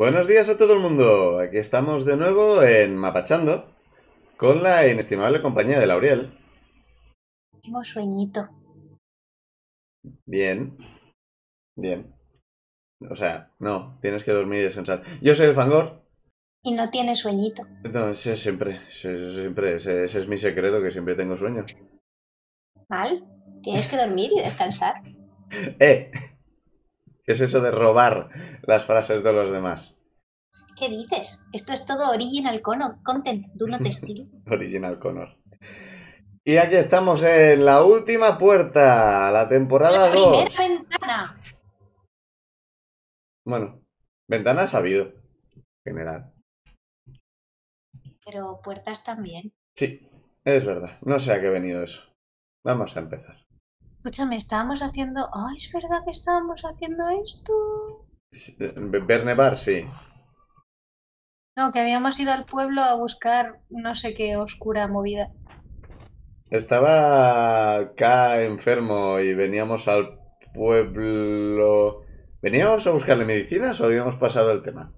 Buenos días a todo el mundo. Aquí estamos de nuevo en Mapachando con la inestimable compañía de Lauriel. Tengo sueñito. Bien. Bien. O sea, no, tienes que dormir y descansar. Yo soy el Fangor. Y no tiene sueñito. No, ese siempre, ese, siempre, ese, ese es mi secreto, que siempre tengo sueño. Mal. Tienes que dormir y descansar. ¡Eh! ¿Qué es eso de robar las frases de los demás? ¿Qué dices? Esto es todo original content, do not steal. Original Connor. Y aquí estamos en la última puerta, la temporada La primera 2. ventana. Bueno, ventanas ha habido. en General. Pero puertas también. Sí, es verdad. No sé a qué ha venido eso. Vamos a empezar. Escúchame, estábamos haciendo. Ay, es verdad que estábamos haciendo esto. Sí, eh, Bernebar, sí. No, que habíamos ido al pueblo a buscar no sé qué oscura movida. Estaba acá enfermo y veníamos al pueblo. ¿Veníamos a buscarle medicinas o habíamos pasado el tema?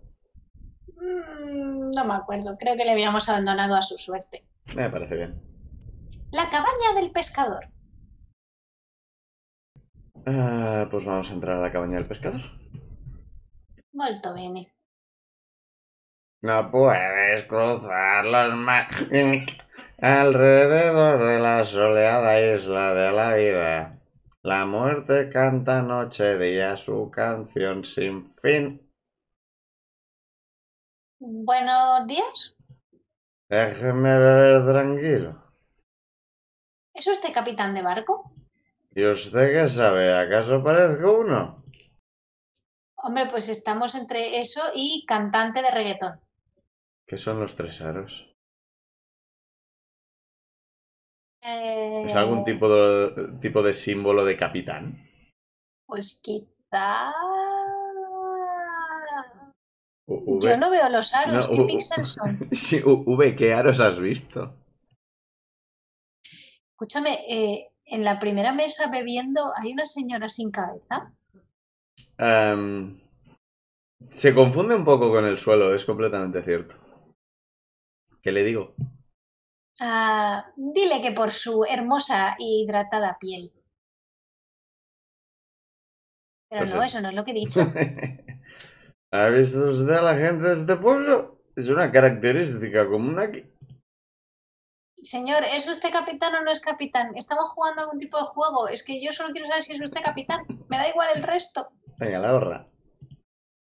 Mm, no me acuerdo, creo que le habíamos abandonado a su suerte. Me parece bien. La cabaña del pescador. Ah, pues vamos a entrar a la cabaña del pescador. Molto bene. No puedes cruzar los mares alrededor de la soleada isla de la vida. La muerte canta noche y día su canción sin fin. Buenos días. Déjeme beber tranquilo. ¿Es usted capitán de barco? ¿Y usted qué sabe? ¿Acaso parezco uno? Hombre, pues estamos entre eso y cantante de reggaetón. ¿Qué son los tres aros? Eh, ¿Es algún tipo de, tipo de símbolo de capitán? Pues quizá. U- Yo no veo los aros. No, ¿Qué píxeles son? Sí, V, ¿qué aros has visto? Escúchame, eh, en la primera mesa bebiendo hay una señora sin cabeza. Em, se confunde un poco con el suelo, es completamente cierto. ¿Qué le digo? Ah, dile que por su hermosa e hidratada piel. Pero Pues no, es- eso no es lo que he dicho. ¿Ha visto usted a la gente de este pueblo? Es una característica común aquí. Señor, ¿es usted capitán o no es capitán? ¿Estamos jugando algún tipo de juego? Es que yo solo quiero saber si es usted capitán. Me da igual el resto. Venga, la gorra.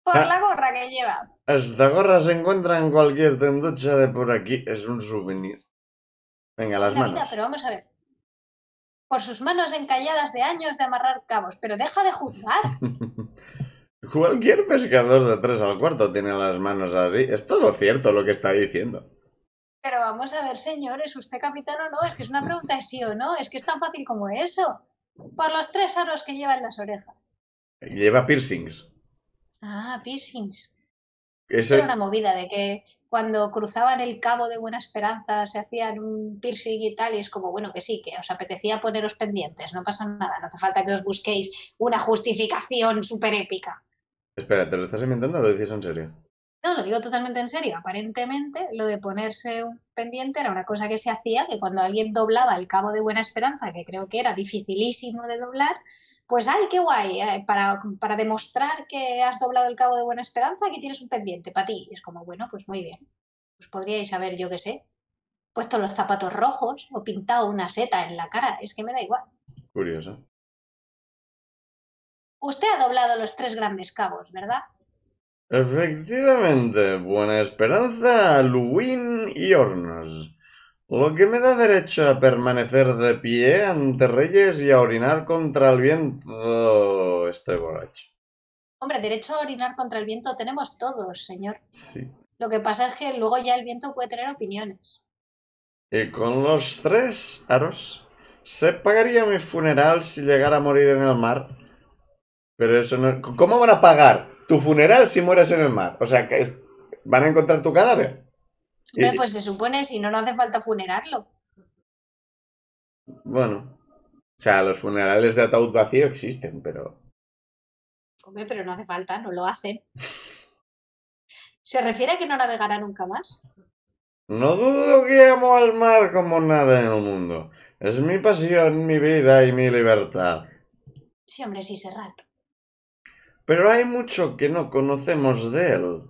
Por Ah. la gorra que lleva. Esta gorra se encuentra en cualquier tenducha de por aquí. Es un souvenir. Venga, las la manos. vida, pero vamos a ver. Por sus manos encalladas de años de amarrar cabos. Pero deja de juzgar. Cualquier pescador de tres al cuarto tiene las manos así. Es todo cierto lo que está diciendo. Pero vamos a ver, señor, ¿es usted capitán o no? Es que es una pregunta de sí o no. Es que es tan fácil como eso. Por los tres aros que lleva en las orejas. Lleva piercings. Ah, piercings. Eso, Era una movida de que cuando cruzaban el cabo de Buena Esperanza se hacían un piercing y tal, y es como, bueno, que sí, que os apetecía poneros pendientes, no pasa nada, no hace falta que os busquéis una justificación súper épica. Espera, ¿te lo estás inventando o lo dices en serio? No, lo digo totalmente en serio. Aparentemente, lo de ponerse un pendiente era una cosa que se hacía, que cuando alguien doblaba el cabo de Buena Esperanza, que creo que era dificilísimo de doblar, pues ¡ay, qué guay! eh, Para, para demostrar que has doblado el cabo de Buena Esperanza, aquí tienes un pendiente para ti. Y es como, bueno, pues muy bien. Pues podríais haber, yo qué sé, puesto los zapatos rojos o pintado una seta en la cara. Es que me da igual. Curioso. Usted ha doblado los tres grandes cabos, ¿verdad? Efectivamente, Buena Esperanza, Luwin y Hornos. Lo que me da derecho a permanecer de pie ante reyes y a orinar contra el viento. Estoy borracho. Hombre, derecho a orinar contra el viento tenemos todos, señor. Sí. Lo que pasa es que luego ya el viento puede tener opiniones. Y con los tres aros se pagaría mi funeral si llegara a morir en el mar. Pero eso no. ¿Cómo van a pagar tu funeral si mueres en el mar? O sea, van a encontrar tu cadáver. Y- Hombre, pues se supone, si no, no hace falta funerarlo. Bueno. O sea, los funerales de ataúd vacío existen, pero. Hombre, pero no hace falta, no lo hacen. ¿Se refiere a que no navegará nunca más? No dudo que amo al mar como nada en el mundo. Es mi pasión, mi vida y mi libertad. Sí, hombre, sí, Serrat. Pero hay mucho que no conocemos de él.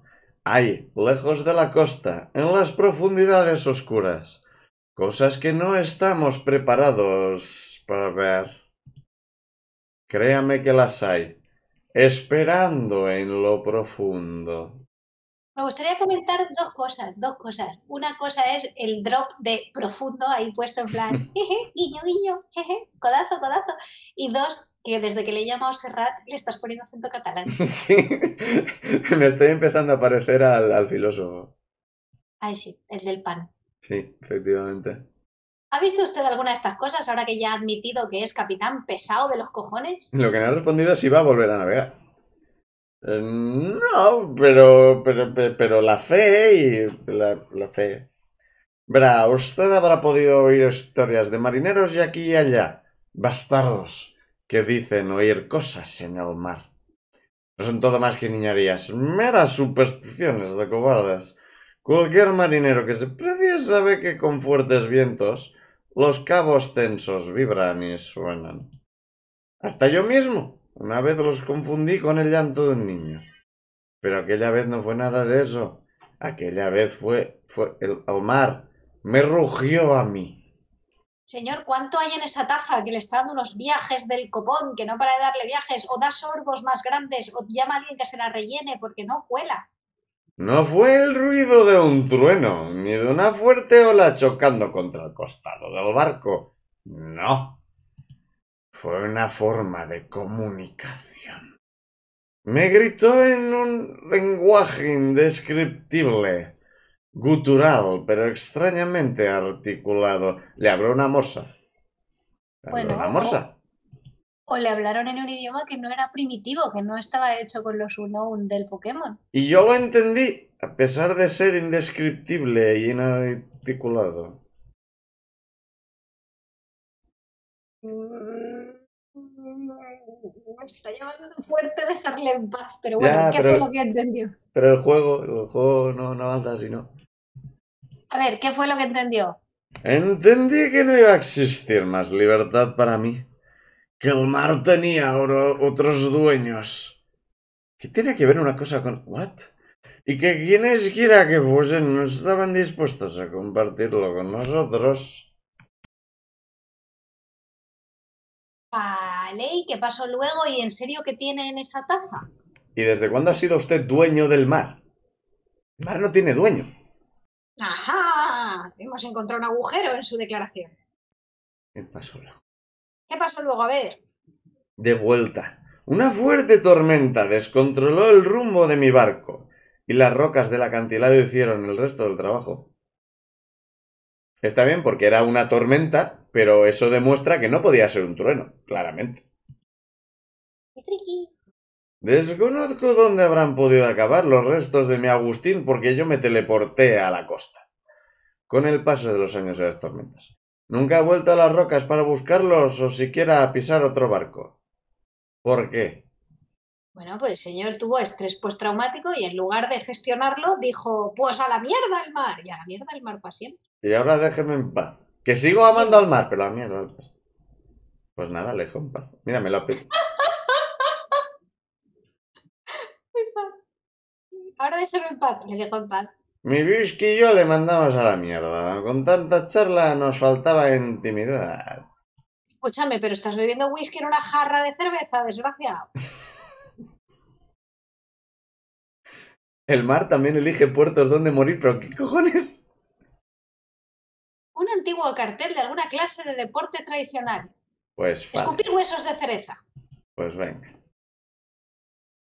Hay, lejos de la costa, en las profundidades oscuras, cosas que no estamos preparados para ver. Créame que las hay, esperando en lo profundo. Me gustaría comentar dos cosas, dos cosas. Una cosa es el drop de profundo ahí puesto en plan, jeje, guiño, guiño, jeje, codazo, codazo. Y dos, que desde que le he llamado Serrat le estás poniendo acento catalán. Sí, me estoy empezando a parecer al, al filósofo. Ay, sí, el del pan. Sí, efectivamente. ¿Ha visto usted alguna de estas cosas ahora que ya ha admitido que es capitán pesado de los cojones? Lo que me ha respondido es si va a volver a navegar. Eh, No, pero, pero, pe- pero la fe y la, fe. Verá, usted habrá podido oír historias de marineros de aquí y allá, bastardos, que dicen oír cosas en el mar. No son todo más que niñerías, meras supersticiones de cobardes. Cualquier marinero que se precie sabe que con fuertes vientos los cabos tensos vibran y suenan. Hasta yo mismo, una vez los confundí con el llanto de un niño. Pero aquella vez no fue nada de eso. Aquella vez fue, fue el, el mar. Me rugió a mí. Señor, ¿cuánto hay en esa taza que le está dando unos viajes del copón que no para de darle viajes? O da sorbos más grandes, o llama a alguien que se la rellene porque no cuela. No fue el ruido de un trueno, ni de una fuerte ola chocando contra el costado del barco. No. Fue una forma de comunicación. Me gritó en un lenguaje indescriptible, gutural, pero extrañamente articulado. Le habló una morsa. Le Bueno, una morsa. O le hablaron en un idioma que no era primitivo, que no estaba hecho con los unknown del Pokémon. Y yo lo entendí, a pesar de ser indescriptible y inarticulado. Me está llamando fuerte dejarle en paz, pero bueno, Ya, ¿qué pero- fue lo que entendió? Pero el juego, el juego no, no avanza así, ¿no? A ver, ¿qué fue lo que entendió? Entendí que no iba a existir más libertad para mí. Que el mar tenía oro- otros dueños. ¿Qué tiene que ver una cosa con... ¿What? Y que quienes quiera que fuesen no estaban dispuestos a compartirlo con nosotros. Vale, ¿y qué pasó luego? ¿Y en serio qué tiene en esa taza? ¿Y desde cuándo ha sido usted dueño del mar? El mar no tiene dueño. ¡Ajá! Hemos encontrado un agujero en su declaración. ¿Qué pasó luego? ¿Qué pasó luego? A ver. De vuelta. Una fuerte tormenta descontroló el rumbo de mi barco y las rocas del acantilado hicieron el resto del trabajo. Está bien porque era una tormenta, pero eso demuestra que no podía ser un trueno, claramente. ¡Qué triqui! Desconozco dónde habrán podido acabar los restos de mi Agustín porque yo me teleporté a la costa. Con el paso de los años y las tormentas. Nunca he vuelto a las rocas para buscarlos o siquiera a pisar otro barco. ¿Por qué? Bueno, pues el señor tuvo estrés postraumático y en lugar de gestionarlo dijo, pues a la mierda el mar. Y a la mierda el mar para siempre. Y ahora déjeme en paz. Que sigo amando al mar, pero la mierda. Pues, pues nada, le dejo en paz. Mira, me lo ha. Ahora déjeme en paz. Le dejo en paz. Mi whisky y yo le mandamos a la mierda. Con tanta charla nos faltaba intimidad. Escúchame, pero estás bebiendo whisky en una jarra de cerveza, desgraciado. El mar también elige puertos donde morir, pero ¿qué cojones? Antiguo cartel de alguna clase de deporte tradicional. Pues Escupir huesos de cereza. pues venga.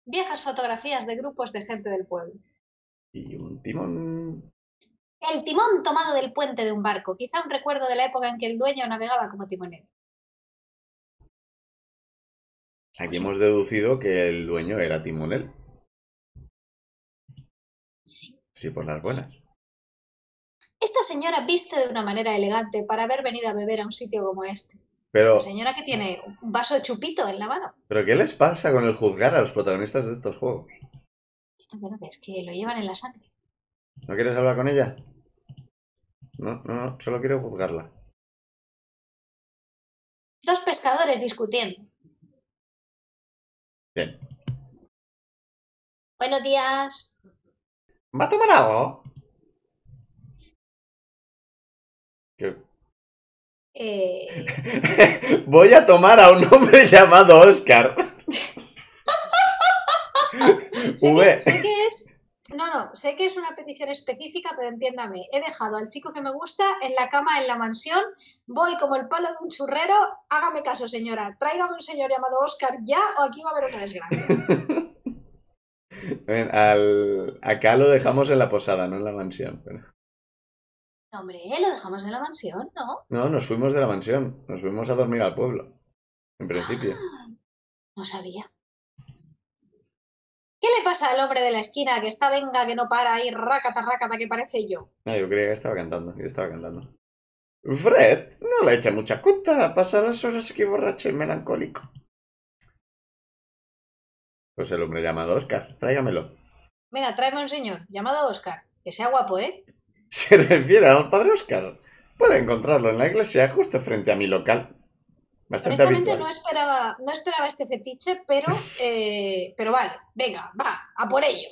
Viejas fotografías de grupos de gente del pueblo. Y un timón. El timón tomado del puente de un barco, quizá un recuerdo de la época en que el dueño navegaba como timonel. Aquí hemos deducido que el dueño era timonel. Sí. Sí, por las buenas. Esta señora viste de una manera elegante para haber venido a beber a un sitio como este. Pero, La señora que tiene un vaso de chupito en la mano. pero ¿qué les pasa con el juzgar a los protagonistas de estos juegos? Bueno, es que lo llevan en la sangre. ¿No quieres hablar con ella? No, no, no, solo quiero juzgarla. Dos pescadores discutiendo. Bien. Buenos días. ¿Va a tomar algo? Eh, Voy a tomar a un hombre llamado Oscar. sé, que, sé que es. No, no, sé que es una petición específica, pero entiéndame. He dejado al chico que me gusta en la cama en la mansión. Voy como el palo de un churrero. Hágame caso, señora. Tráigame un señor llamado Oscar ya o aquí va a haber una desgracia. Al... Acá lo dejamos en la posada, no en la mansión. pero- No, hombre, lo dejamos en la mansión, ¿no? No, nos fuimos de la mansión. Nos fuimos a dormir al pueblo. En principio. No sabía. ¿Qué le pasa al hombre de la esquina que está venga, que no para ahí, rácata, rácata, que parece yo? Ah, yo creía que estaba cantando. Yo estaba cantando. Fred, no le echa mucha cuenta. Pasa las horas aquí borracho y melancólico. Pues el hombre llamado Oscar. Tráigamelo. Venga, tráeme un señor llamado Oscar. Que sea guapo, ¿eh? Se refiere al padre Oscar. Puede encontrarlo en la iglesia justo frente a mi local. Bastante Honestamente habitual. no esperaba, no esperaba este fetiche, pero, eh, pero vale, venga, va, a por ello.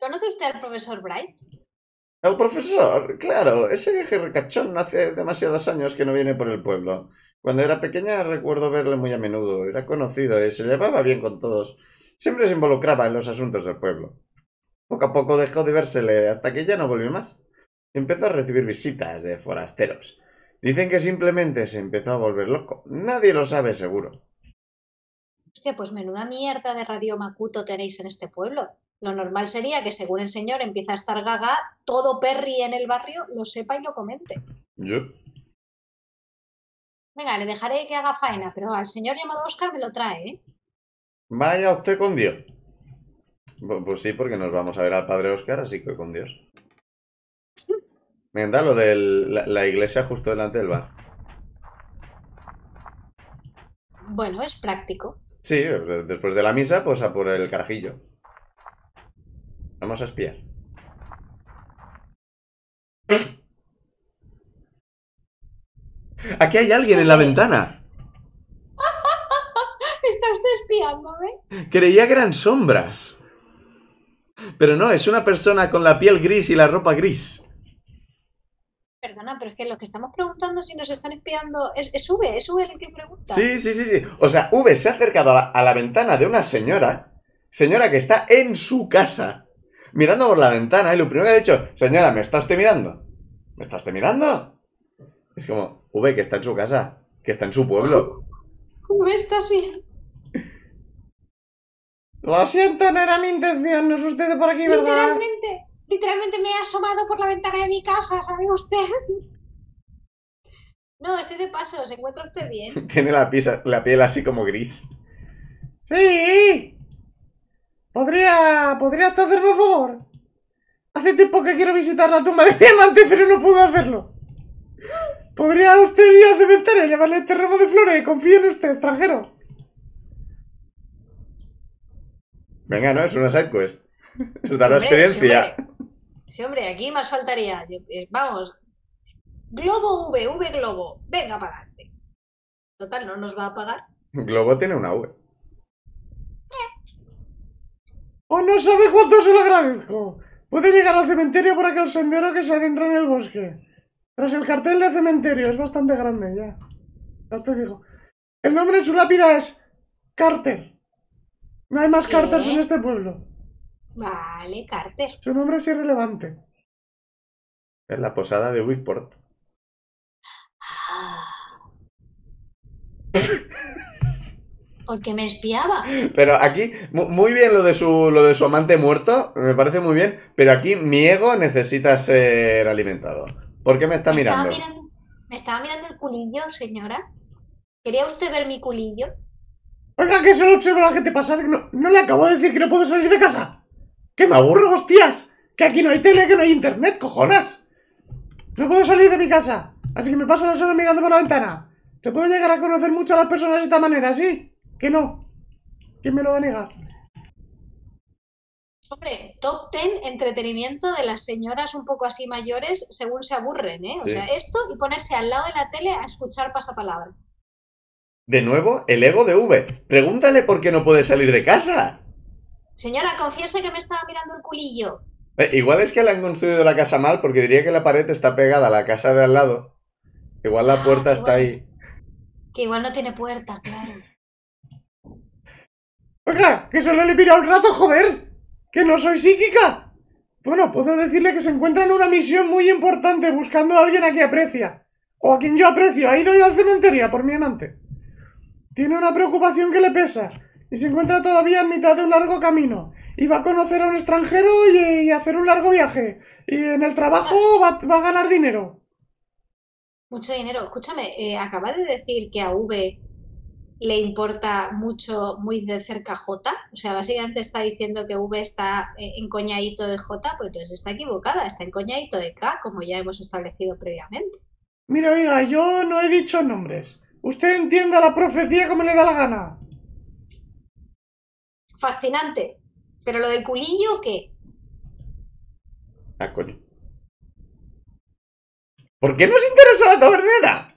¿Conoce usted al profesor Bright? El profesor, claro, ese viejo recachón hace demasiados años que no viene por el pueblo. Cuando era pequeña recuerdo verle muy a menudo, era conocido y se llevaba bien con todos. Siempre se involucraba en los asuntos del pueblo. Poco a poco dejó de vérsele hasta que ya no volvió más. Empezó a recibir visitas de forasteros. Dicen que simplemente se empezó a volver loco. Nadie lo sabe seguro. Hostia, pues menuda mierda de Radio Macuto tenéis en este pueblo. Lo normal sería que según el señor empieza a estar gaga, todo Perry en el barrio lo sepa y lo comente. Yo. Venga, le dejaré que haga faena, pero al señor llamado Oscar me lo trae, ¿eh? Vaya usted con Dios. Pues sí, porque nos vamos a ver al padre Oscar, así que con Dios. Me encanta lo de la, la iglesia justo delante del bar. Bueno, es práctico. Sí, después de la misa, pues a por el carajillo. Vamos a espiar. Aquí hay alguien en la ventana. ¿Está usted espiándome? Creía que eran sombras. Pero no, es una persona con la piel gris y la ropa gris. Perdona, pero es que lo que estamos preguntando si nos están espiando es, es V, es V el que pregunta. Sí, sí, sí, sí. O sea, V se ha acercado a la, a la ventana de una señora, señora que está en su casa, mirando por la ventana, y lo primero que ha dicho, señora, ¿me está usted mirando? ¿Me está usted mirando? Es como, V, que está en su casa, que está en su pueblo. V, ¿estás bien? Lo siento, no era mi intención, no es usted de por aquí, ¿verdad? Literalmente, literalmente me he asomado por la ventana de mi casa, ¿sabe usted? No, estoy de paso, ¿se encuentra usted bien? Tiene la, pisa- la piel así como gris. Sí. ¿Podría, ¿Podría usted hacerme un favor? Hace tiempo que quiero visitar la tumba de mi amante, pero no puedo hacerlo. ¿Podría usted ir al cementerio y llevarle este ramo de flores? Confío en usted, extranjero. Venga, no, es una side quest. Es dar la Hombre, experiencia. Sí hombre, Sí, hombre, aquí más faltaría. Eh, vamos. Globo V, V Globo. Venga para adelante. Total, no nos va a pagar. Globo tiene una V. ¡Oh, no sabe cuánto se lo agradezco! Puede llegar al cementerio por aquel sendero que se adentra en el bosque. Tras el cartel de cementerio, es bastante grande ya. Ya te digo. El nombre de su lápida es Carter. No hay más ¿Qué? Carters en este pueblo. Vale, Carter. Su nombre es irrelevante. Es la posada de Wickport. Ah. Porque me espiaba. Pero aquí, mu- muy bien lo de su lo de su amante muerto, me parece muy bien, pero aquí mi ego necesita ser alimentado. ¿Por qué me está me mirando? Estaba mirando, me estaba mirando el culillo, señora. ¿Quería usted ver mi culillo? Oiga, que solo observo a la gente pasar. que No, no le acabo de decir que no puedo salir de casa. Que me aburro, hostias. Que aquí no hay tele, que no hay internet, cojonas. No puedo salir de mi casa. Así que me paso las horas mirando por la ventana. Se puede llegar a conocer mucho a las personas de esta manera, ¿sí? Que no. ¿Quién me lo va a negar? Hombre, top 10 entretenimiento de las señoras un poco así mayores según se aburren, ¿eh? O sea, esto y ponerse al lado de la tele a escuchar pasapalabra. De nuevo, el ego de V. Pregúntale por qué no puede salir de casa. Señora, confiese que me estaba mirando el culillo. Eh, igual es que le han construido la casa mal porque diría que la pared está pegada a la casa de al lado. Igual la Ah, puerta está ahí. Que igual no tiene puerta, claro. Oiga, que solo le he mirado un rato, joder. Que no soy psíquica. Bueno, puedo decirle que se encuentra en una misión muy importante buscando a alguien a quien aprecia. O a quien yo aprecio. Ha ido ya al cementerio por mi amante. Tiene una preocupación que le pesa. Y se encuentra todavía en mitad de un largo camino. Y va a conocer a un extranjero y, y hacer un largo viaje. Y en el trabajo va, va a ganar dinero. Mucho dinero. Escúchame, eh, acaba de decir que a V le importa mucho muy de cerca J. O sea, básicamente está diciendo que V está eh, encoñadito de J, pues entonces está equivocada, está encoñadito de K, como ya hemos establecido previamente. Mira, oiga, yo no he dicho nombres. Usted entienda la profecía como le da la gana. Fascinante. Pero lo del culillo, ¿qué? Ah, coño. ¿Por qué nos interesa la tabernera?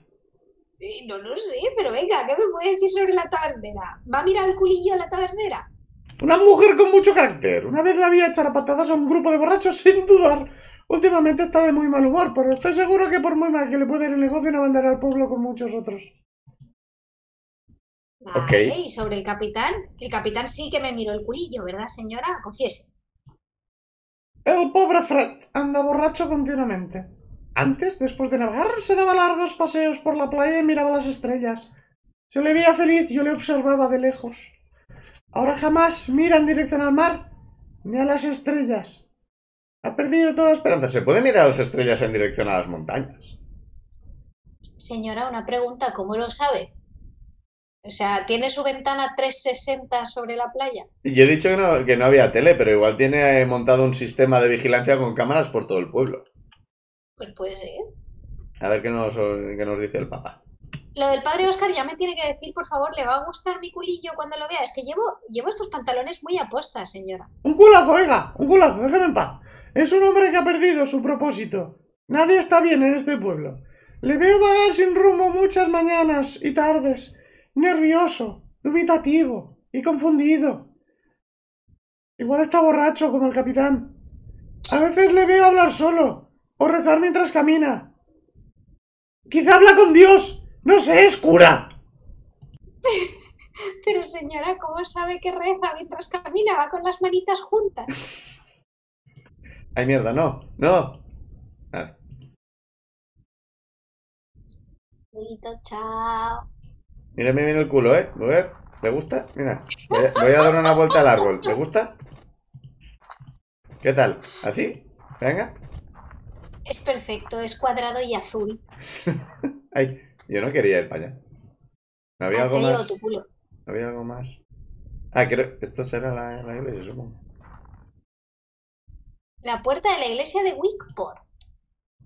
Eh, No lo sé, pero venga, ¿qué me puede decir sobre la tabernera? ¿Va a mirar el culillo a la tabernera? Una mujer con mucho carácter. Una vez la vi echar a patadas a un grupo de borrachos sin dudar. Últimamente está de muy mal humor, pero estoy seguro que por muy mal que le pueda ir el negocio no abandonar al pueblo con muchos otros. Vale, y sobre el capitán, el capitán sí que me miró el culillo, ¿verdad, señora? Confiese. El pobre Fred anda borracho continuamente. Antes, después de navegar, se daba largos paseos por la playa y miraba las estrellas. Se le veía feliz, yo le observaba de lejos. Ahora jamás mira en dirección al mar ni a las estrellas. Ha perdido toda esperanza. ¿Se puede mirar las estrellas en dirección a las montañas? Señora, una pregunta, ¿cómo lo sabe? O sea, ¿tiene su ventana 360 sobre la playa? Y Yo he dicho que no, que no había tele, pero igual tiene montado un sistema de vigilancia con cámaras por todo el pueblo. Pues puede ser. A ver qué nos, qué nos dice el papá. Lo del padre Oscar ya me tiene que decir, por favor, ¿le va a gustar mi culillo cuando lo vea? Es que llevo, llevo estos pantalones muy apostas, señora. Un culazo, oiga, un culazo, déjeme en paz. Es un hombre que ha perdido su propósito. Nadie está bien en este pueblo. Le veo vagar sin rumbo muchas mañanas y tardes, nervioso, dubitativo y confundido. Igual está borracho como el capitán. A veces le veo hablar solo o rezar mientras camina. Quizá habla con Dios. No sé, es cura. Pero señora, ¿cómo sabe que reza mientras camina? Va con las manitas juntas. Ay, mierda, no, no. Vale. Bonito, chao. Mírame bien el culo, ¿eh? A ver, ¿le gusta? Mira, voy a, dar una vuelta al árbol. ¿Le gusta? ¿Qué tal? ¿Así? Venga. Es perfecto, es cuadrado y azul. Ay, yo no quería ir para allá. ¿No había Ah, algo más? tu culo. ¿No había algo más? Ah, creo... Esto será la, la iglesia, supongo. La puerta de la iglesia de Wickport.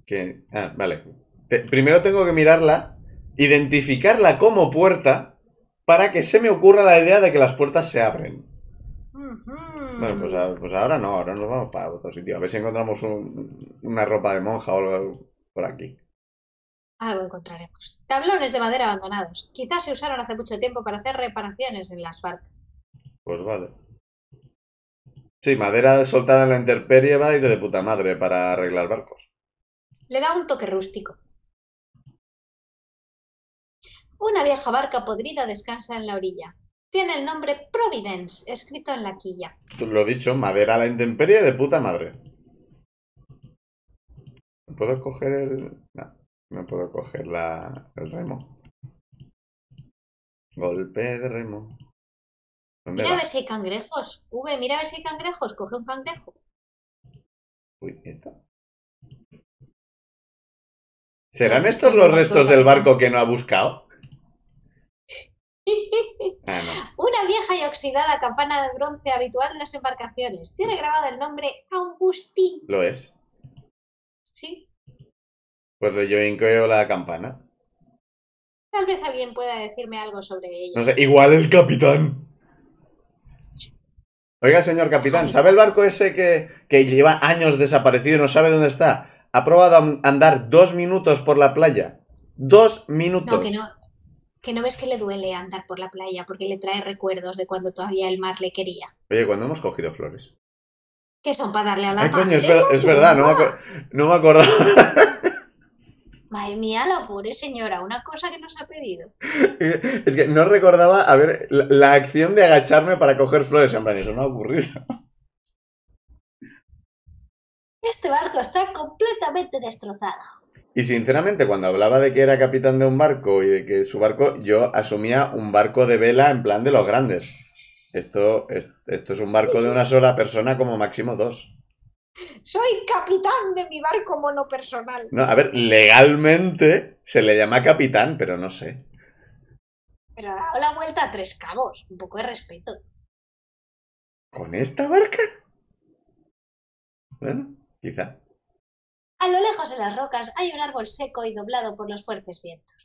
Que... Ah, vale. Te- primero tengo que mirarla, identificarla como puerta, para que se me ocurra la idea de que las puertas se abren. Bueno, pues, a- pues ahora no, ahora nos vamos para otro sitio. A ver si encontramos un- una ropa de monja o algo por aquí. Algo encontraremos. Tablones de madera abandonados. Quizás se usaron hace mucho tiempo para hacer reparaciones en las barcas. Pues vale. Sí, madera soltada en la intemperie va a ir de puta madre para arreglar barcos. Le da un toque rústico. Una vieja barca podrida descansa en la orilla. Tiene el nombre Providence escrito en la quilla. Tú Lo dicho, madera a la intemperie de puta madre. ¿Puedo coger el...? No, no puedo coger la... el remo. Golpe de remo. ¿Dónde Mira a ver si hay cangrejos. V, mira a ver si hay cangrejos. Coge un cangrejo. Uy, ¿y esto? ¿Serán estos esto los restos del barco que no ha buscado? Ah. Una vieja y oxidada campana de bronce habitual en las embarcaciones. Tiene grabado el nombre Agustín. Lo es. Sí, Pues yo incoeo la campana. tal vez alguien pueda decirme algo sobre ella. No sé, igual el capitán. Oiga, señor capitán, ¿sabe el barco ese que, que lleva años desaparecido y no sabe dónde está? Ha probado a andar dos minutos por la playa. Dos minutos. No, que no. Que no ves que le duele andar por la playa porque le trae recuerdos de cuando todavía el mar le quería. Oye, cuando hemos cogido flores. Que son para darle a la Ay, coño, es, madre, ver- es verdad, no me, no me acordaba. Madre mía, la pobre señora, una cosa que nos ha pedido. Es que no recordaba, a ver, la, la acción de agacharme para coger flores. En plan, eso no ha ocurrido. Este barco está completamente destrozado. Y sinceramente, cuando hablaba de que era capitán de un barco y de que su barco, yo asumía un barco de vela en plan de los grandes. Esto, es- esto es un barco de una sola persona, como máximo dos. Soy capitán de mi barco monopersonal. No, a ver, legalmente se le llama capitán, pero no sé. Pero ha dado la vuelta a tres cabos. Un poco de respeto. ¿Con esta barca? Bueno, quizá. A lo lejos en las rocas hay un árbol seco y doblado por los fuertes vientos.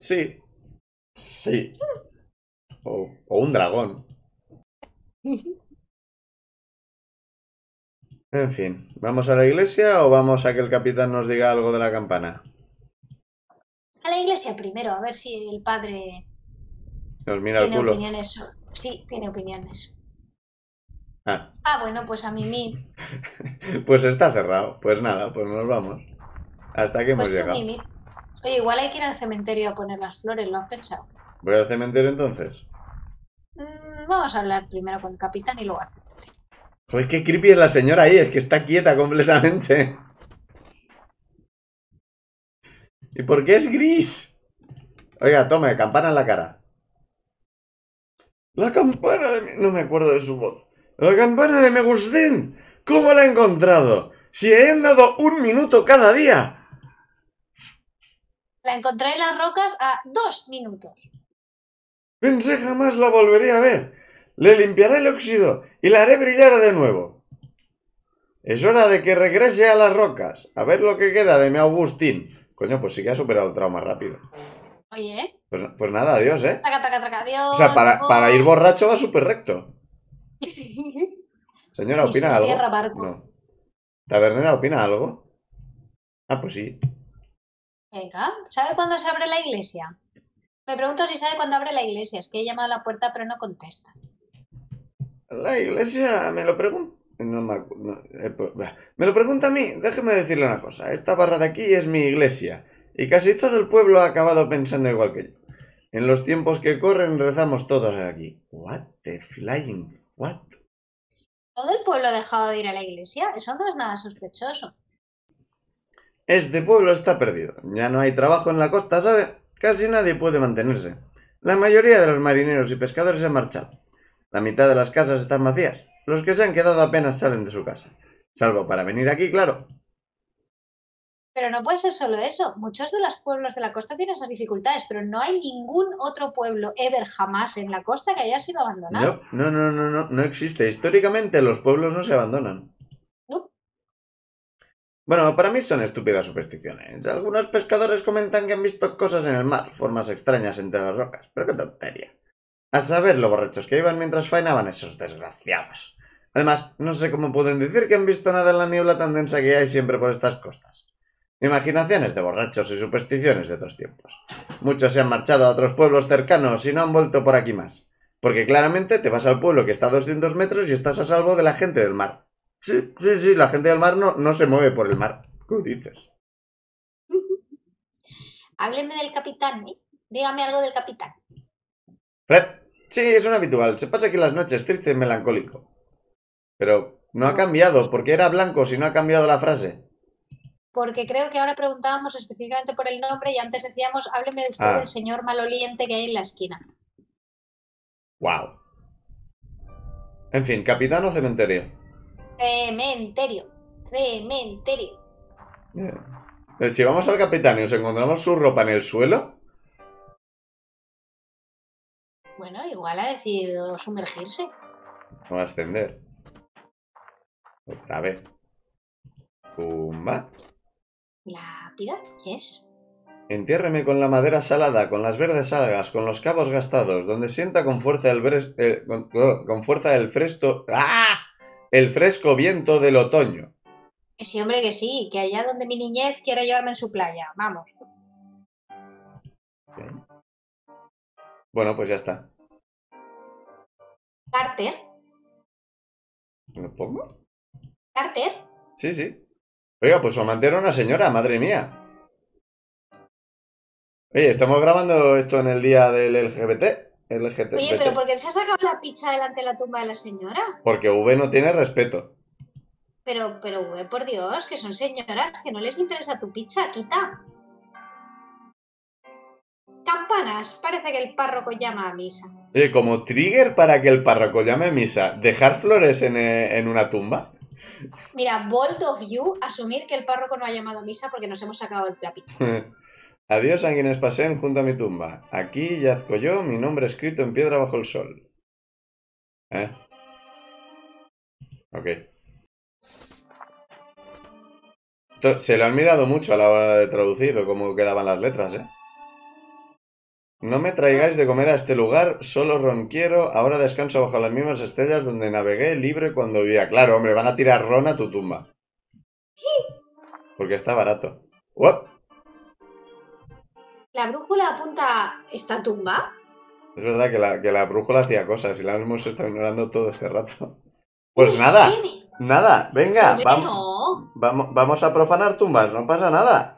Sí. Sí. O, o un dragón. En fin, ¿vamos a la iglesia o vamos a que el capitán nos diga algo de la campana? A la iglesia primero, a ver si el padre Nos mira el tiene culo. opiniones. Sí, tiene opiniones. Ah, Ah, bueno, pues a Mimi. pues está cerrado. Pues nada, pues nos vamos. Hasta que hemos Pues tú, llegado. Mimi. Oye, igual hay que ir al cementerio a poner las flores, ¿lo has pensado? ¿Voy al cementerio entonces? Mm, vamos a hablar primero con el capitán y luego al cementerio. Joder, qué creepy es la señora ahí, es que está quieta completamente. ¿Y por qué es gris? Oiga, tome, campana en la cara. La campana de... mi- No me acuerdo de su voz. La campana de Megustín. ¿Cómo la he encontrado? Si he andado un minuto cada día. La encontré en las rocas a dos minutos. Pensé jamás la volvería a ver. Le limpiaré el óxido y la haré brillar de nuevo. Es hora de que regrese a las rocas, a ver lo que queda de mi Agustín. Coño, pues sí que ha superado el trauma rápido. Oye, ¿eh? Pues, pues nada, adiós, ¿eh? Traca, traca, traca, adiós. O sea, para, para ir borracho va súper recto. Señora, ¿opina algo? cierra barco. No. ¿Tabernera opina algo? Ah, pues sí. Venga, ¿sabe cuándo se abre la iglesia? Me pregunto si sabe cuándo abre la iglesia. Es que he llamado a la puerta pero no contesta. La iglesia me lo pregunta. No me, no, eh, pues, me lo pregunta a mí. Déjeme decirle una cosa. Esta barra de aquí es mi iglesia. Y casi todo el pueblo ha acabado pensando igual que yo. En los tiempos que corren rezamos todos aquí. What the flying what? ¿Todo el pueblo ha dejado de ir a la iglesia? Eso no es nada sospechoso. Este pueblo está perdido. Ya no hay trabajo en la costa, ¿sabe? Casi nadie puede mantenerse. La mayoría de los marineros y pescadores se han marchado. La mitad de las casas están vacías. Los que se han quedado apenas salen de su casa. Salvo para venir aquí, claro. Pero no puede ser solo eso. Muchos de los pueblos de la costa tienen esas dificultades, pero no hay ningún otro pueblo ever jamás en la costa que haya sido abandonado. No, no, no, no, no, no existe. Históricamente los pueblos no se abandonan. No. Bueno, para mí son estúpidas supersticiones. Algunos pescadores comentan que han visto cosas en el mar, formas extrañas entre las rocas. Pero qué tontería. A saber lo borrachos que iban mientras faenaban esos desgraciados. Además, no sé cómo pueden decir que han visto nada en la niebla tan densa que hay siempre por estas costas. Imaginaciones de borrachos y supersticiones de otros tiempos. Muchos se han marchado a otros pueblos cercanos y no han vuelto por aquí más. Porque claramente te vas al pueblo que está a 200 metros y estás a salvo de la gente del mar. Sí, sí, sí, la gente del mar no, no se mueve por el mar. ¿Qué dices? Hábleme del capitán, ¿eh? Dígame algo del capitán. Fred, sí, es un habitual. Se pasa aquí las noches triste y melancólico. Pero no ha cambiado, porque era blanco si no ha cambiado la frase. Porque creo que ahora preguntábamos específicamente por el nombre y antes decíamos, hábleme de usted Ah. del señor maloliente que hay en la esquina. Wow. En fin, capitán o cementerio. Cementerio. Cementerio. Eh, Si vamos al capitán y nos encontramos su ropa en el suelo, Bueno, igual ha decidido sumergirse. vamos a ascender. Otra vez. Pumba. Lápida, yes. Entiérreme con la madera salada, con las verdes algas, con los cabos gastados, donde sienta con fuerza el, bres- eh, con, con fuerza el fresco... ¡Ah! El fresco viento del otoño. Que sí, hombre, que sí, que allá donde mi niñez quiere llevarme en su playa. Vamos. Bueno, pues ya está. Carter, ¿Lo pongo? Carter, Sí, sí. Oiga, pues su amante era una señora, madre mía. Oye, estamos grabando esto en el día del LGBT. LGBT. Oye, pero ¿por qué se ha sacado la picha delante de la tumba de la señora? Porque V no tiene respeto. Pero, pero, güey, por Dios, que son señoras, que no les interesa tu picha, quita. Campanas, parece que el párroco llama a misa. Oye, como trigger para que el párroco llame a misa, dejar flores en, eh, en una tumba. Mira, bold of you, asumir que el párroco no ha llamado a misa porque nos hemos sacado la picha. Adiós a quienes pasen junto a mi tumba. Aquí yazco yo, mi nombre escrito en piedra bajo el sol. ¿Eh? Ok. Se lo han mirado mucho a la hora de traducir o cómo quedaban las letras, ¿eh? No me traigáis de comer a este lugar, solo ron quiero, ahora descanso bajo las mismas estrellas donde navegué libre cuando vivía. Claro, hombre, van a tirar ron a tu tumba. Porque está barato. ¡Uop! ¿La brújula apunta a esta tumba? Es verdad que la, que la brújula hacía cosas y la hemos estado ignorando todo este rato. Pues nada, nada, venga, vamos, vamos, vamos a profanar tumbas, no pasa nada.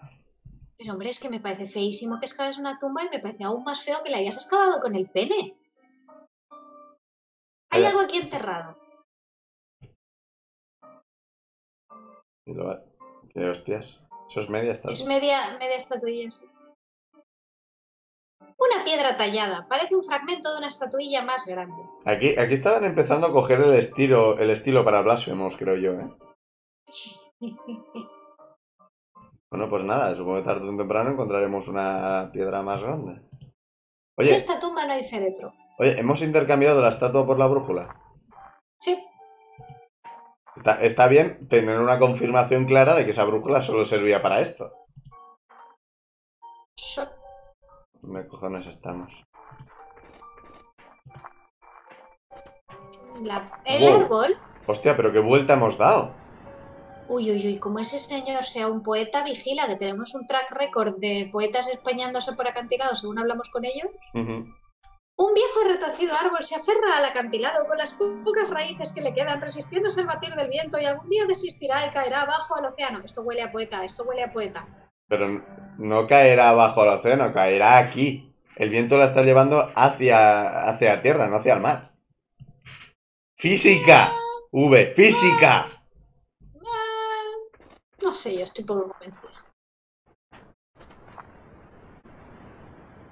Pero hombre, es que me parece feísimo que excaves una tumba y me parece aún más feo que la hayas excavado con el pene. Hay algo aquí enterrado. Qué hostias, eso es media estatua. Es media, media estatuilla, sí. Una piedra tallada. Parece un fragmento de una estatuilla más grande. Aquí, aquí estaban empezando a coger el estilo, el estilo para blasfemos, creo yo, ¿eh? Bueno, pues nada, supongo que tarde o temprano encontraremos una piedra más grande. En Oye, esta tumba no hay féretro. oye, hemos intercambiado la estatua por la brújula. Sí, Está, está bien tener una confirmación clara de que esa brújula solo servía para esto. so- ¿Dónde cojones estamos? la- el Wow. árbol. Hostia, pero qué vuelta hemos dado. Uy, uy, uy, como ese señor sea un poeta, vigila que tenemos un track record de poetas espeñándose por acantilados según hablamos con ellos. Un viejo retorcido árbol se aferra al acantilado con las pocas raíces que le quedan, resistiéndose al batir del viento y algún día desistirá y caerá abajo al océano. Esto huele a poeta, esto huele a poeta. Pero no caerá bajo el océano, caerá aquí. El viento la está llevando hacia, hacia tierra, no hacia el mar. Física. V, física. No sé, yo estoy poco convencida.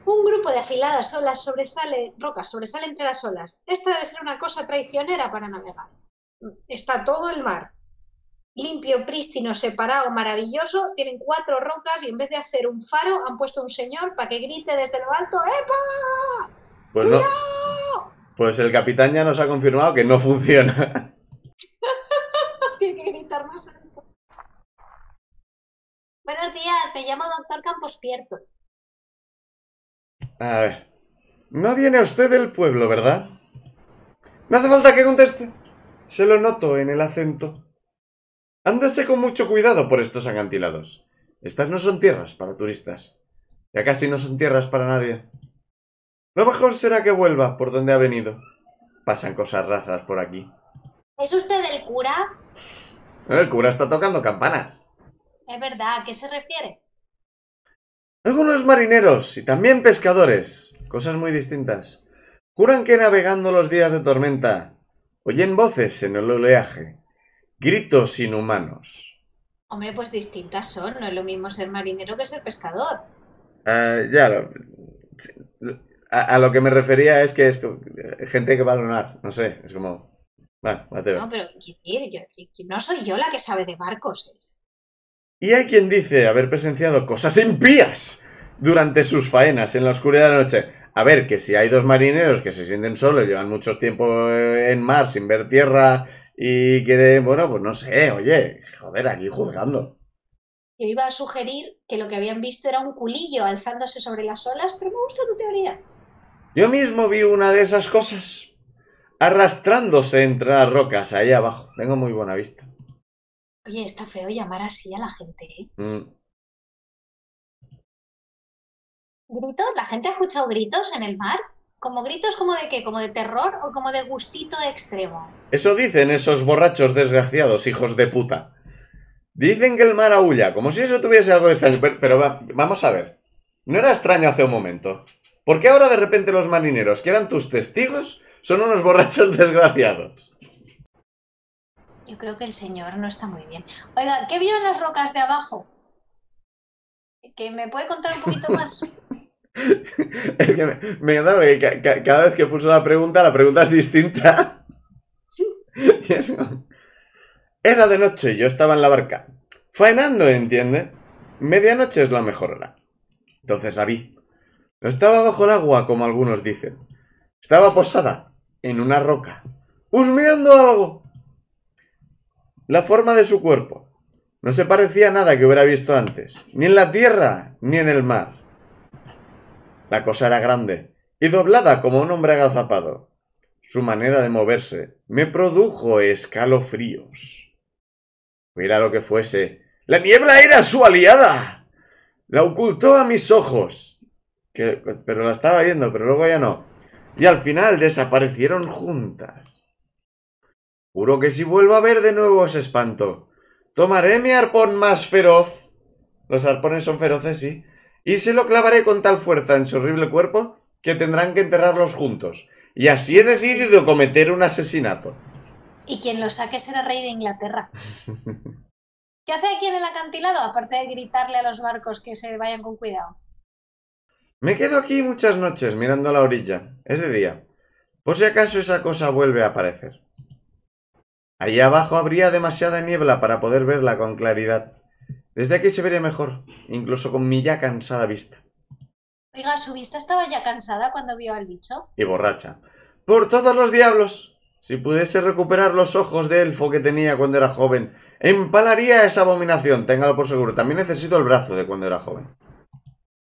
Un grupo de afiladas olas sobresale, rocas sobresale entre las olas. Esta debe ser una cosa traicionera para navegar. Está todo el mar. Limpio, prístino, separado, maravilloso. Tienen cuatro rocas y en vez de hacer un faro han puesto un señor para que grite desde lo alto ¡Epa! Pues no. Pues el capitán ya nos ha confirmado que no funciona. Tiene que gritar más alto. Buenos días, me llamo Doctor Campospierto. A ver. No viene usted del pueblo, ¿verdad? No hace falta que conteste. Se lo noto en el acento. Ándese con mucho cuidado por estos acantilados. Estas no son tierras para turistas. Ya casi no son tierras para nadie. Lo mejor será que vuelva por donde ha venido. Pasan cosas raras por aquí. ¿Es usted el cura? El cura está tocando campanas. Es verdad, ¿a qué se refiere? Algunos marineros y también pescadores, cosas muy distintas, juran que navegando los días de tormenta oyen voces en el oleaje, gritos inhumanos. Hombre, pues distintas son, no es lo mismo ser marinero que ser pescador. Ah, ya, lo- a, a lo que me refería es que es gente que va a lunar, no sé, es como... Bueno. No, pero quiero decir, yo, yo- yo no soy yo la que sabe de barcos. ¿eh? Y hay quien dice haber presenciado cosas impías durante sus faenas en la oscuridad de la noche. A ver, que si hay dos marineros que se sienten solos, llevan mucho tiempo eh, en mar sin ver tierra y quieren, bueno, pues no sé, oye, joder, aquí juzgando. Yo iba a sugerir que lo que habían visto era un culillo alzándose sobre las olas, pero me gusta tu teoría. Yo mismo vi una de esas cosas arrastrándose entre las rocas ahí abajo. Tengo muy buena vista. Oye, está feo llamar así a la gente, ¿eh? Mm. ¿Gritos? ¿La gente ha escuchado gritos en el mar? ¿Como gritos como de qué? ¿Como de terror o como de gustito extremo? Eso dicen esos borrachos desgraciados, hijos de puta. Dicen que el mar aúlla, como si eso tuviese algo de extraño. Pero, pero va- vamos a ver. ¿No era extraño hace un momento? ¿Por qué ahora de repente los marineros, que eran tus testigos, son unos borrachos desgraciados? Yo creo que el señor no está muy bien. Oiga, ¿qué vio en las rocas de abajo? ¿Que me puede contar un poquito más? Es que me, encanta porque ca- ca- cada vez que pulso la pregunta, la pregunta es distinta. Es Era de noche y yo estaba en la barca. Faenando, ¿entiende? Medianoche es la mejor hora. Entonces la vi. No estaba bajo el agua, como algunos dicen. Estaba posada en una roca, husmeando algo. La forma de su cuerpo no se parecía a nada que hubiera visto antes, ni en la tierra, ni en el mar. La cosa era grande y doblada como un hombre agazapado. Su manera de moverse me produjo escalofríos. Mira lo que fuese. La niebla era su aliada. La ocultó a mis ojos. Que, pero la estaba viendo, pero luego ya no. Y al final desaparecieron juntas. Juro que si vuelvo a ver de nuevo ese espanto, tomaré mi arpón más feroz. Los arpones son feroces, sí y se lo clavaré con tal fuerza en su horrible cuerpo que tendrán que enterrarlos juntos. Y así he decidido cometer un asesinato. Y quien lo saque será rey de Inglaterra. ¿Qué hace aquí en el acantilado? Aparte de gritarle a los barcos que se vayan con cuidado. Me quedo aquí muchas noches mirando a la orilla. Es de día. Por si acaso esa cosa vuelve a aparecer. Allí abajo habría demasiada niebla para poder verla con claridad. Desde aquí se vería mejor, incluso con mi ya cansada vista. Oiga, ¿su vista estaba ya cansada cuando vio al bicho? Y borracha. ¡Por todos los diablos! Si pudiese recuperar los ojos de elfo que tenía cuando era joven, empalaría a esa abominación, téngalo por seguro. También necesito el brazo de cuando era joven.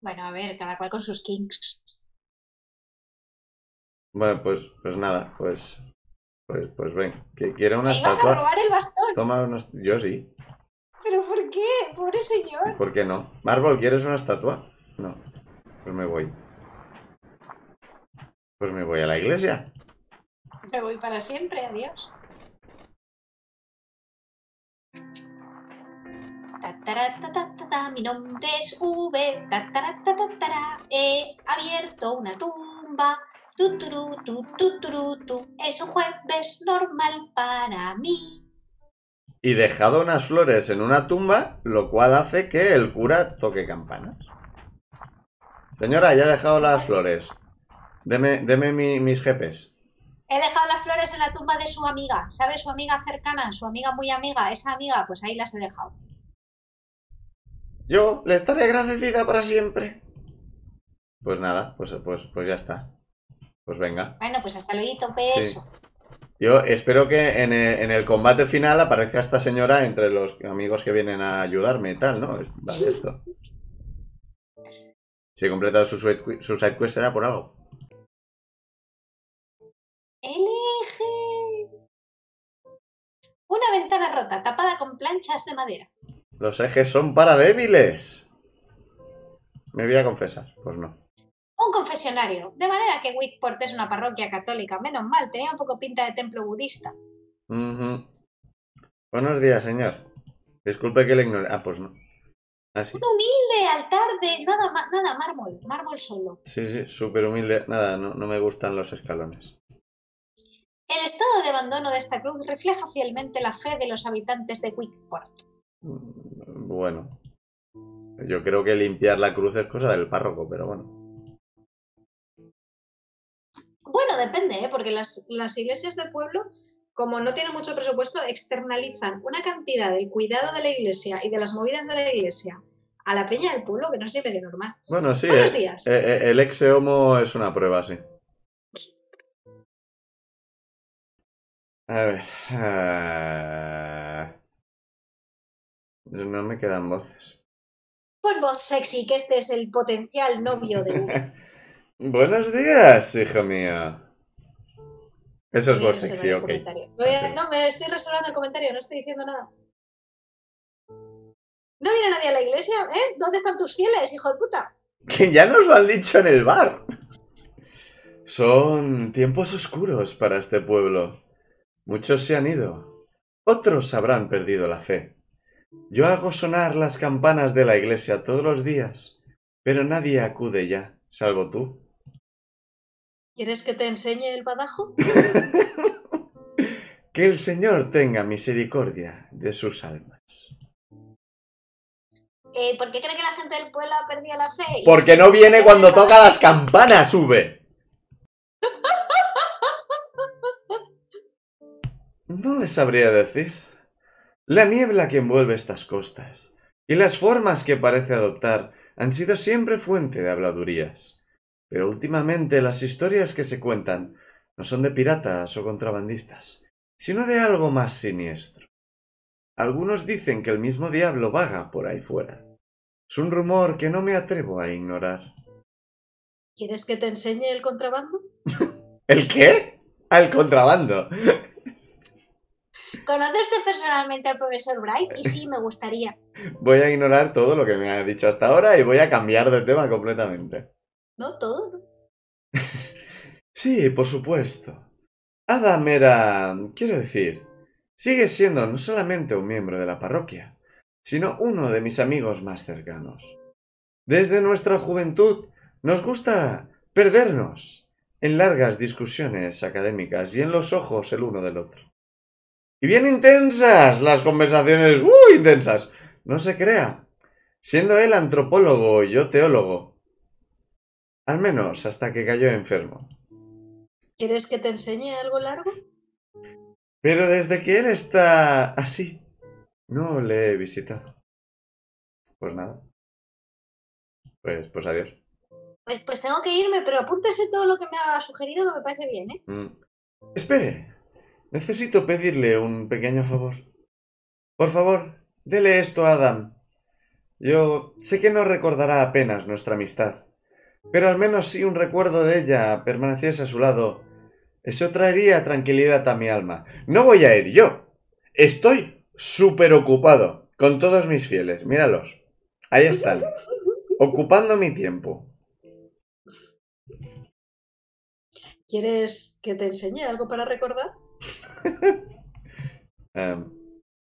Bueno, a ver, cada cual con sus kinks. Bueno, pues, pues nada, pues. Pues, pues ven. ¿Qui- ¿Quiere una ¿Me ibas a estatua? robar el bastón? Toma una. est- Yo sí. ¿Pero por qué? Pobre señor. ¿Por qué no? Marvel, ¿quieres una estatua? No. Pues me voy. Pues me voy a la iglesia. Me voy para siempre, adiós. Ta, tara, ta, ta, ta, ta, Mi nombre es V. ta, tara, ta, ta, tara, He abierto una tumba. Tu, turu, tu, tu, turu, tu. Es un jueves normal para mí. Y dejado unas flores en una tumba, lo cual hace que el cura toque campanas. Señora, ya he dejado las flores. Deme, deme mi- mis jepes. He dejado las flores en la tumba de su amiga. ¿Sabe? Su amiga cercana, su amiga muy amiga. Esa amiga, pues ahí las he dejado. Yo le estaré agradecida para siempre. Pues nada, pues, pues, pues ya está. Pues venga. Bueno, pues hasta luego, beso. Yo espero que en el, en el combate final aparezca esta señora entre los amigos que vienen a ayudarme y tal, ¿no? Es- Vale, esto. Si he completado su, su side quest será por algo. Elige. Una ventana rota, tapada con planchas de madera. Los ejes son para débiles. Me voy a confesar. Pues no. Un confesionario. De manera que Wickport es una parroquia católica. Menos mal, tenía un poco pinta de templo budista. Buenos días, señor. Disculpe que le ignore. Ah, pues no. Ah, sí. Un humilde altar de nada, nada mármol. Mármol solo. Sí, sí, súper humilde. Nada, no, no me gustan los escalones. El estado de abandono de esta cruz refleja fielmente la fe de los habitantes de Wickport. Mm, Bueno. Yo creo que limpiar la cruz es cosa del párroco, pero bueno. Bueno, depende, ¿eh? porque las, las iglesias de pueblo, como no tienen mucho presupuesto, externalizan una cantidad del cuidado de la iglesia y de las movidas de la iglesia a la peña del pueblo que no es ni medio normal. Bueno, sí. Buenos eh, días. eh, eh, el ex homo es una prueba, sí. A ver. ah, No me quedan voces. Pon voz sexy, que este es el potencial novio de. Buenos días, hijo mío. Eso es ok. Voy a- Ok. No, me estoy reservando el comentario, no estoy diciendo nada. ¿No viene nadie a la iglesia? ¿Eh? ¿Dónde están tus fieles, hijo de puta? Que ya nos lo han dicho en el bar. Son tiempos oscuros para este pueblo. Muchos se han ido. Otros habrán perdido la fe. Yo hago sonar las campanas de la iglesia todos los días, pero nadie acude ya, salvo tú. ¿Quieres que te enseñe el badajo? Que el Señor tenga misericordia de sus almas. Eh, ¿Por qué cree que la gente del pueblo ha perdido la fe? Y Porque no viene ¿qué cuando toca las campanas, sube. No les sabría decir. La niebla que envuelve estas costas y las formas que parece adoptar han sido siempre fuente de habladurías. Pero últimamente las historias que se cuentan no son de piratas o contrabandistas, sino de algo más siniestro. Algunos dicen que el mismo diablo vaga por ahí fuera. Es un rumor que no me atrevo a ignorar. ¿Quieres que te enseñe el contrabando? ¿El qué? Al contrabando. ¿Conoce usted personalmente al profesor Bright? Y sí, me gustaría. Voy a ignorar todo lo que me ha dicho hasta ahora y voy a cambiar de tema completamente. No todo, ¿no? Sí, por supuesto. Adam era... quiero decir, sigue siendo no solamente un miembro de la parroquia, sino uno de mis amigos más cercanos. Desde nuestra juventud nos gusta perdernos en largas discusiones académicas y en los ojos el uno del otro. Y bien intensas las conversaciones, ¡uh! intensas. No se crea. Siendo él antropólogo y yo teólogo. Al menos hasta que cayó enfermo. ¿Quieres que te enseñe algo largo? Pero desde que él está así, no le he visitado. Pues nada. Pues, pues adiós. Pues, pues tengo que irme, pero apúntese todo lo que me ha sugerido que me parece bien, ¿eh? Mm. Espere. Necesito pedirle un pequeño favor. Por favor, dele esto a Adam. Yo sé que no recordará apenas nuestra amistad, pero al menos si un recuerdo de ella permaneciese a su lado, eso traería tranquilidad a mi alma. No voy a ir yo. Estoy súper ocupado con todos mis fieles. Míralos. Ahí están. Ocupando mi tiempo. ¿Quieres que te enseñe algo para recordar? Em,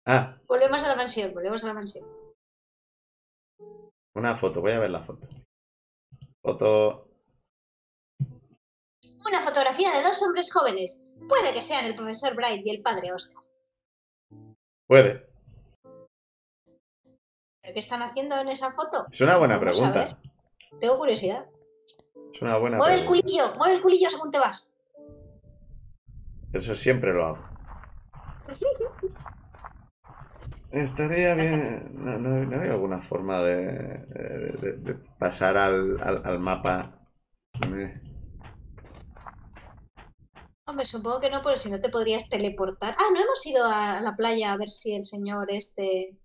ah, Volvemos a la mansión, volvemos a la mansión. una foto. Voy a ver la foto. Foto. Una fotografía de dos hombres jóvenes. Puede que sean el profesor Bright y el padre Oscar. Puede. ¿Pero qué están haciendo en esa foto? Es una buena Vamos pregunta. Tengo curiosidad. Es una buena Mueve el culillo, mueve el culillo según te vas. Eso siempre lo hago. Estaría bien. No, no, no hay alguna forma de, de- de- pasar al, al- al mapa. Eh, Hombre, supongo que no, porque si no te podrías teleportar. Ah, no hemos ido a la playa a ver si el señor este.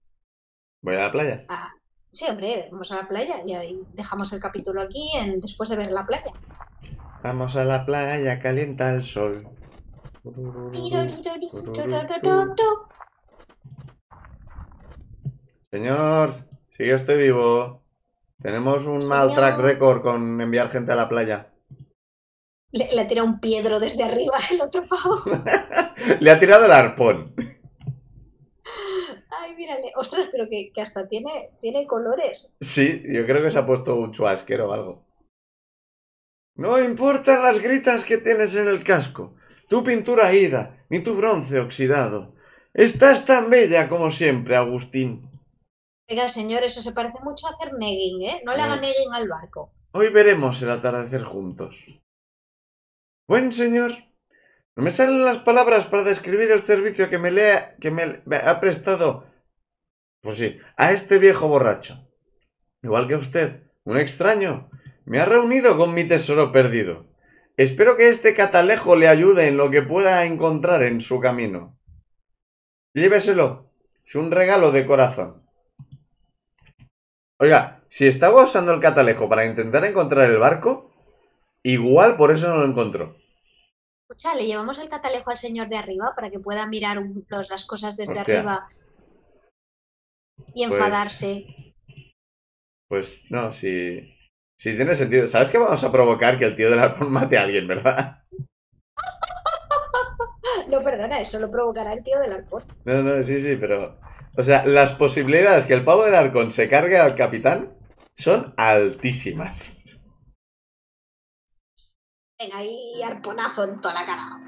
Voy a la playa. Ah, sí, hombre, vamos a la playa y ahí dejamos el capítulo aquí en... después de ver la playa. Vamos a la playa, calienta el sol. Señor, si yo estoy vivo. Tenemos un mal track record con enviar gente a la playa. Le, le tira un piedro desde arriba el otro pavo. Le ha tirado el arpón. Ay, mírale. Ostras, pero que, que hasta tiene, tiene colores. Sí, yo creo que se ha puesto un chuasquero o algo. No importan las gritas que tienes en el casco, tu pintura ida, ni tu bronce oxidado. Estás tan bella como siempre, Agustín. Oiga, señor, eso se parece mucho a hacer negging, ¿eh? No le haga Mm. negging al barco. Hoy veremos el atardecer juntos. Buen señor, no me salen las palabras para describir el servicio que me, lea, que me ha prestado, pues sí, a este viejo borracho. Igual que usted, un extraño, me ha reunido con mi tesoro perdido. Espero que este catalejo le ayude en lo que pueda encontrar en su camino. Lléveselo, es un regalo de corazón. Oiga, si estaba usando el catalejo para intentar encontrar el barco, igual por eso no lo encontró. Escucha, le llevamos el catalejo al señor de arriba para que pueda mirar un- los- las cosas desde Hostia. arriba y Pues- enfadarse. Pues no, si. Si tiene sentido. ¿Sabes que vamos a provocar que el tío del arpón mate a alguien, verdad? No, perdona, eso lo provocará el tío del arpón. No, no, sí, sí, pero. O sea, las posibilidades que el pavo del arcón se cargue al capitán son altísimas. Venga, ahí arponazo en toda la cara.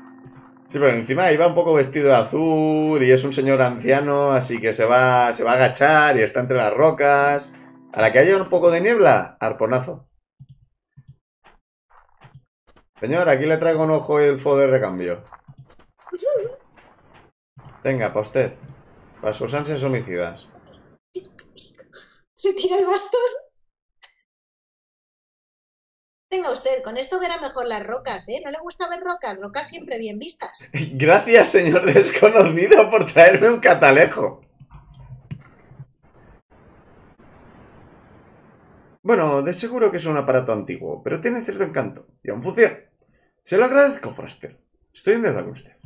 Sí, pero encima iba un poco vestido de azul y es un señor anciano, así que se va, se va a agachar y está entre las rocas. A la que haya un poco de niebla, arponazo. Señor, aquí le traigo un ojo elfo de recambio. Venga, para usted. Para sus ansias homicidas. Le tira el bastón. Venga usted, con esto verá mejor las rocas, ¿eh? ¿No le gusta ver rocas? Rocas siempre bien vistas. Gracias, señor desconocido, por traerme un catalejo. Bueno, de seguro que es un aparato antiguo, pero tiene cierto encanto y aún funciona. Se lo agradezco, Foraster. Estoy en deuda con usted.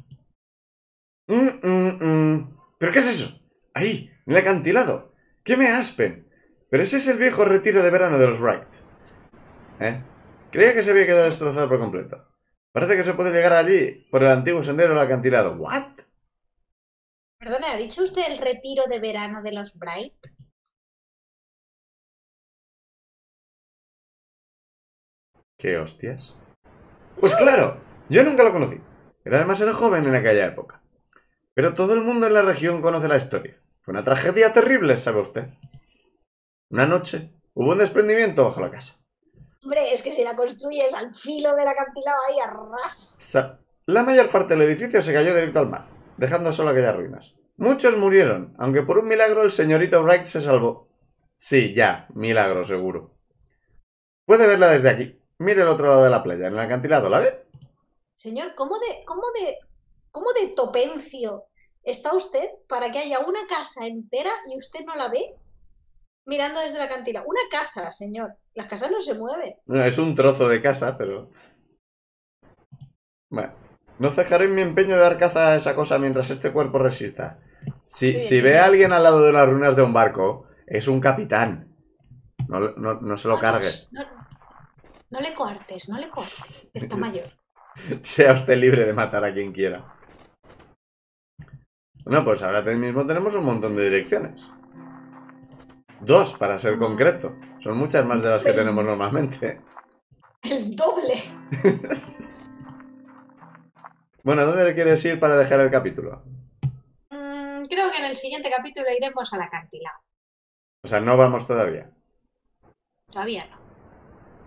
Mm, mm, mm. ¿Pero qué es eso? Ahí, en el acantilado. ¡Qué me aspen! Pero ese es el viejo retiro de verano de los Wright. ¿Eh? Creía que se había quedado destrozado por completo. Parece que se puede llegar allí por el antiguo sendero del acantilado. ¿What? Perdone, ¿ha dicho usted el retiro de verano de los Bright? ¿Qué hostias? Pues claro, yo nunca lo conocí. Era demasiado joven en aquella época. Pero todo el mundo en la región conoce la historia. Fue una tragedia terrible, ¿sabe usted? Una noche hubo un desprendimiento bajo la casa. Hombre, es que si la construyes al filo del acantilado ahí a ras. Sa- La mayor parte del edificio se cayó directo al mar, dejando solo aquellas ruinas. Muchos murieron, aunque por un milagro el señorito Bright se salvó. Sí, ya, milagro seguro. Puede verla desde aquí. Mire el otro lado de la playa, en el acantilado, ¿la ve? Señor, ¿cómo de, cómo de, cómo de topencio está usted para que haya una casa entera y usted no la ve? Mirando desde la cantina. Una casa, señor. Las casas no se mueven. Es un trozo de casa, pero... Bueno, no cejaré en mi empeño de dar caza a esa cosa mientras este cuerpo resista. Si, bien, si ve a alguien al lado de las ruinas de un barco, es un capitán. No, no- no se lo No, cargue. No, no le cortes, no le cortes. Está mayor. Sea usted libre de matar a quien quiera. Bueno, pues ahora mismo tenemos un montón de direcciones. Dos, para ser concreto. Son muchas más de las que tenemos normalmente. El doble. Bueno, ¿dónde le quieres ir para dejar el capítulo? Mm, creo que en el siguiente capítulo iremos al acantilado. O sea, no vamos todavía. Todavía no.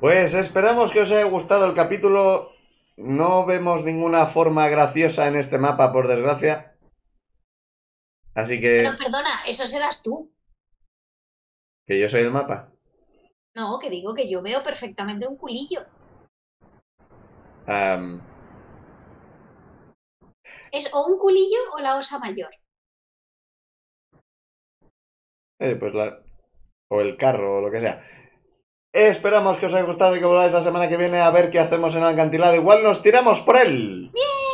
Pues esperamos que os haya gustado el capítulo. No vemos ninguna forma graciosa en este mapa, por desgracia. Así que... Pero perdona, eso serás tú. Que yo soy el mapa. No, que digo que yo veo perfectamente un culillo. Es o un culillo o la osa mayor. eh, pues la... O el carro, o lo que sea. Esperamos que os haya gustado y que volváis la semana que viene a ver qué hacemos en el acantilado. Igual nos tiramos por él. ¡Bien!